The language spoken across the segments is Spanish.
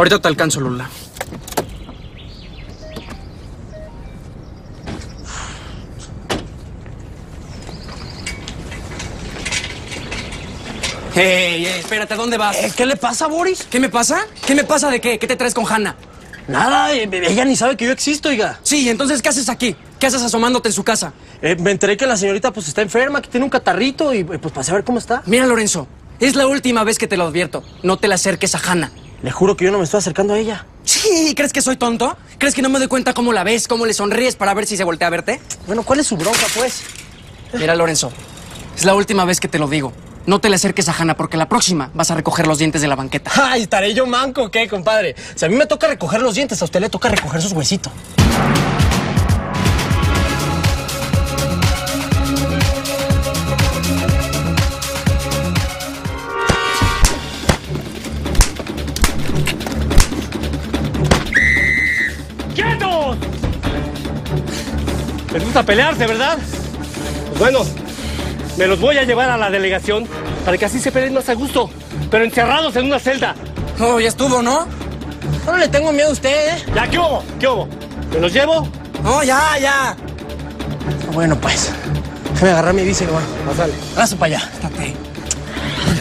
Ahorita te alcanzo, Lula. Hey, hey, espérate, ¿a dónde vas? Eh, ¿Qué le pasa, Boris? ¿Qué me pasa? ¿Qué me pasa de qué? ¿Qué te traes con Hanna? Nada, eh, ella ni sabe que yo existo, oiga. Sí, entonces, ¿qué haces aquí? ¿Qué haces asomándote en su casa? Eh, me enteré que la señorita pues está enferma, que tiene un catarrito y pues para saber cómo está. Mira, Lorenzo, es la última vez que te lo advierto. No te le acerques a Hanna. Le juro que yo no me estoy acercando a ella. Sí, ¿crees que soy tonto? ¿Crees que no me doy cuenta cómo la ves, cómo le sonríes para ver si se voltea a verte? Bueno, ¿cuál es su bronca, pues? Mira, Lorenzo, es la última vez que te lo digo. No te le acerques a Hanna porque la próxima vas a recoger los dientes de la banqueta. Ay, ¿estaré yo manco qué, compadre? Si a mí me toca recoger los dientes, a usted le toca recoger sus huesitos. Les gusta pelearse, ¿verdad? Pues bueno, me los voy a llevar a la delegación para que así se peleen más a gusto, pero encerrados en una celda. Oh, ya estuvo, ¿no? No le tengo miedo a usted, ¿eh? ¿Ya qué hubo? ¿Qué hubo? ¿Me los llevo? No, ya, ya. Bueno, pues. Déjame agarrar mi bici, nomás. Pásale. Hágase para allá. Estate.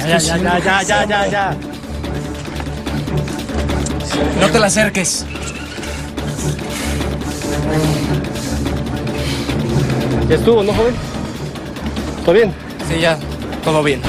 Ya, ya, ya, ya, ya, ya, ya. No te le acerques. Estuvo, ¿no, joven? ¿Todo bien? Sí, ya. Todo bien.